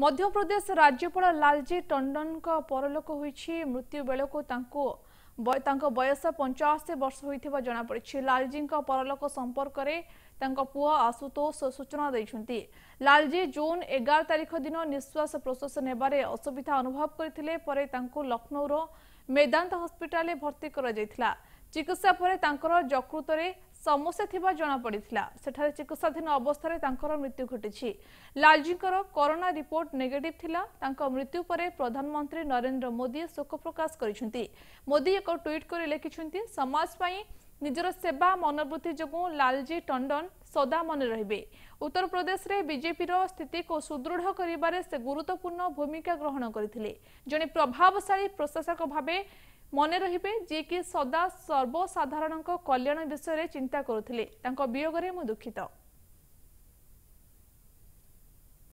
ମଧ୍ୟପ୍ରଦେଶ ରାଜ୍ୟପାଳ ଲାଲଜୀ ଟଣ୍ଡନଙ୍କ ପରଲୋକ ହୋଇଛି। ମୃତ୍ୟୁ ବେଳକୁ ତାଙ୍କୁ ତାଙ୍କ ବୟସ ପଞ୍ଚାଅଶୀ ବର୍ଷ ହୋଇଥିବା ଜଣାପଡ଼ିଛି। ଲାଲଜୀଙ୍କ ପରଲୋକ ସମ୍ପର୍କରେ ତାଙ୍କ ପୁଅ ଆଶୁତୋଷ ସୂଚନା ଦେଇଛନ୍ତି। ଲାଲଜୀ ଜୁନ୍ ଏଗାର ତାରିଖ ଦିନ ନିଶ୍ୱାସ ପ୍ରଶ୍ୱାସ ନେବାରେ ଅସୁବିଧା ଅନୁଭବ କରିଥିଲେ। ପରେ ତାଙ୍କୁ ଲକ୍ଷ୍ନୌର ମେଦାନ୍ତ ହସ୍ପିଟାଲରେ ଭର୍ତ୍ତି କରାଯାଇଥିଲା। ଚିକିତ୍ସା ପରେ ତାଙ୍କର ଯକୃତରେ ସମସ୍ୟା ଥିବା ଜଣାପଡ଼ିଥିଲା ସେଠାରେ ଚିକିତ୍ସାଧୀନ ଅବସ୍ଥାରେ ତାଙ୍କର ମୃତ୍ୟୁ ଘଟିଛି ଲାଲଜୀଙ୍କର କରୋନା ରିପୋର୍ଟ ନେଗେଟିଭ ଥିଲା ତାଙ୍କ ମୃତ୍ୟୁ ପରେ ପ୍ରଧାନମନ୍ତ୍ରୀ ନରେନ୍ଦ୍ର ମୋଦି ଶୋକ ପ୍ରକାଶ କରିଛନ୍ତି ମୋଦି ଏକ ଟ୍ୱିଟ୍ କରି ଲେଖିଛନ୍ତି ସମାଜ ପାଇଁ ନିଜର ସେବା ମନୋବୃତ୍ତି ଯୋଗୁଁ ଲାଲଜୀ ଟଣ୍ଡନ ସଦା ମନେ ରହିବେ ଉତ୍ତରପ୍ରଦେଶରେ ବିଜେପିର ସ୍ଥିତିକୁ ସୁଦୃଢ଼ କରିବାରେ ସେ ଗୁରୁତ୍ୱପୂର୍ଣ୍ଣ ଭୂମିକା ଗ୍ରହଣ କରିଥିଲେ ଜଣେ ପ୍ରଭାବଶାଳୀ ପ୍ରଶାସକ ଭାବେ ମନେ ରହିବେ ଯିଏକି ସଦା ସର୍ବସାଧାରଣଙ୍କ କଲ୍ୟାଣ ବିଷୟରେ ଚିନ୍ତା କରୁଥିଲେ। ତାଙ୍କ ବିୟୋଗରେ ମୁଁ ଦୁଃଖିତ।